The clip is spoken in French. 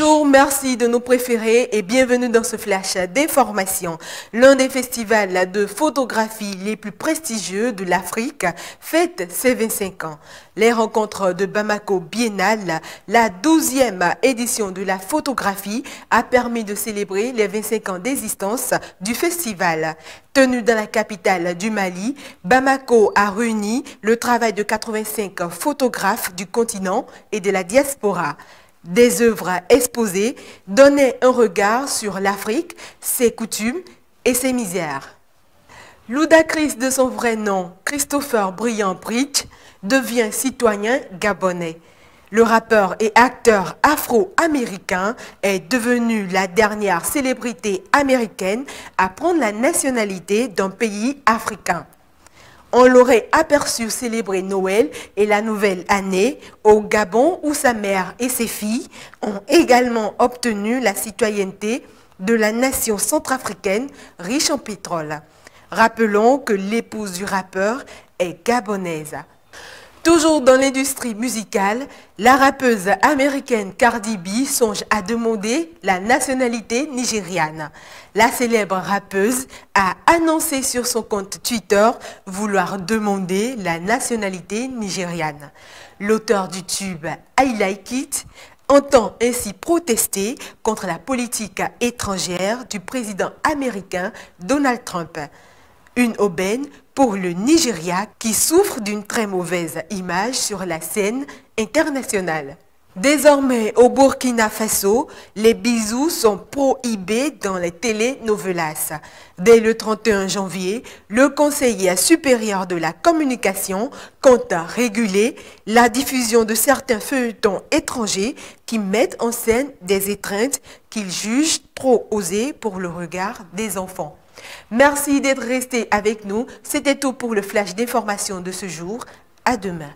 Bonjour, merci de nous préférer et bienvenue dans ce flash d'information. L'un des festivals de photographie les plus prestigieux de l'Afrique fête ses 25 ans. Les rencontres de Bamako Biennale, la 12e édition de la photographie, a permis de célébrer les 25 ans d'existence du festival. Tenu dans la capitale du Mali, Bamako a réuni le travail de 85 photographes du continent et de la diaspora. Des œuvres exposées donnaient un regard sur l'Afrique, ses coutumes et ses misères. Ludacris de son vrai nom, Christopher Brian Bridge, devient citoyen gabonais. Le rappeur et acteur afro-américain est devenu la dernière célébrité américaine à prendre la nationalité d'un pays africain. On l'aurait aperçu célébrer Noël et la nouvelle année au Gabon où sa mère et ses filles ont également obtenu la citoyenneté de la nation centrafricaine riche en pétrole. Rappelons que l'épouse du rappeur est gabonaise. Toujours dans l'industrie musicale, la rappeuse américaine Cardi B songe à demander la nationalité nigériane. La célèbre rappeuse a annoncé sur son compte Twitter vouloir demander la nationalité nigériane. L'auteur du tube I Like It entend ainsi protester contre la politique étrangère du président américain Donald Trump. Une aubaine pour le Nigeria qui souffre d'une très mauvaise image sur la scène internationale. Désormais, au Burkina Faso, les bisous sont prohibés dans les télénovelas. Dès le 31 janvier, le Conseil supérieur de la communication compte réguler la diffusion de certains feuilletons étrangers qui mettent en scène des étreintes qu'il juge trop osées pour le regard des enfants. Merci d'être resté avec nous. C'était tout pour le flash d'information de ce jour. À demain.